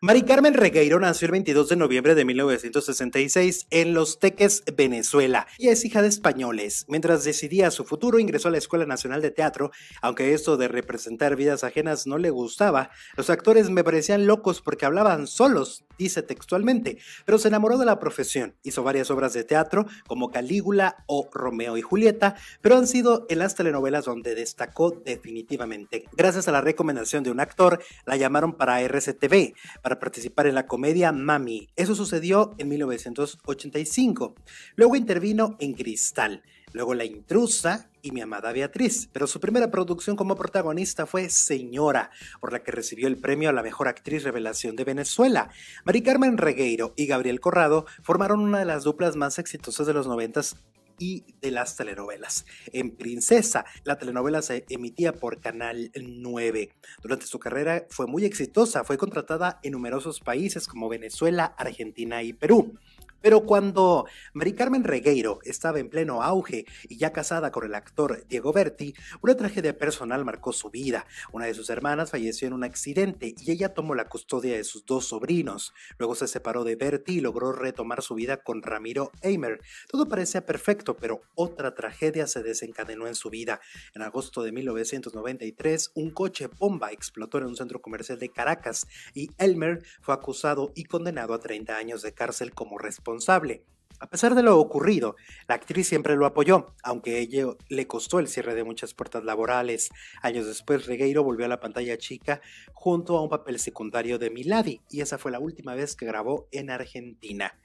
Mari Carmen Regueiro nació el 22 de noviembre de 1966 en Los Teques, Venezuela, y es hija de españoles. Mientras decidía su futuro, ingresó a la Escuela Nacional de Teatro, aunque esto de representar vidas ajenas no le gustaba. Los actores me parecían locos porque hablaban solos, dice textualmente, pero se enamoró de la profesión. Hizo varias obras de teatro, como Calígula o Romeo y Julieta, pero han sido en las telenovelas donde destacó definitivamente. Gracias a la recomendación de un actor, la llamaron para RCTV para participar en la comedia Mami. Eso sucedió en 1985. Luego intervino en Cristal, luego La Intrusa y Mi amada Beatriz, pero su primera producción como protagonista fue Señora, por la que recibió el premio a la mejor actriz revelación de Venezuela. Mari Carmen Regueiro y Gabriel Corrado formaron una de las duplas más exitosas de los noventas y de las telenovelas. En Princesa, la telenovela se emitía por Canal 9. Durante su carrera fue muy exitosa, fue contratada en numerosos países como Venezuela, Argentina y Perú. Pero cuando Mari Carmen Regueiro estaba en pleno auge y ya casada con el actor Diego Berti, una tragedia personal marcó su vida. Una de sus hermanas falleció en un accidente y ella tomó la custodia de sus dos sobrinos. Luego se separó de Berti y logró retomar su vida con Ramiro Eimer. Todo parecía perfecto, pero otra tragedia se desencadenó en su vida. En agosto de 1993, un coche bomba explotó en un centro comercial de Caracas y Elmer fue acusado y condenado a 30 años de cárcel como responsable a pesar de lo ocurrido, la actriz siempre lo apoyó, aunque ello le costó el cierre de muchas puertas laborales. Años después, Regueiro volvió a la pantalla chica junto a un papel secundario de Milady, y esa fue la última vez que grabó en Argentina.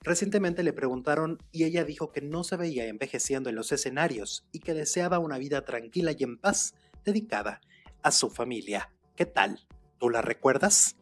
Recientemente le preguntaron y ella dijo que no se veía envejeciendo en los escenarios y que deseaba una vida tranquila y en paz dedicada a su familia. ¿Qué tal? ¿Tú la recuerdas?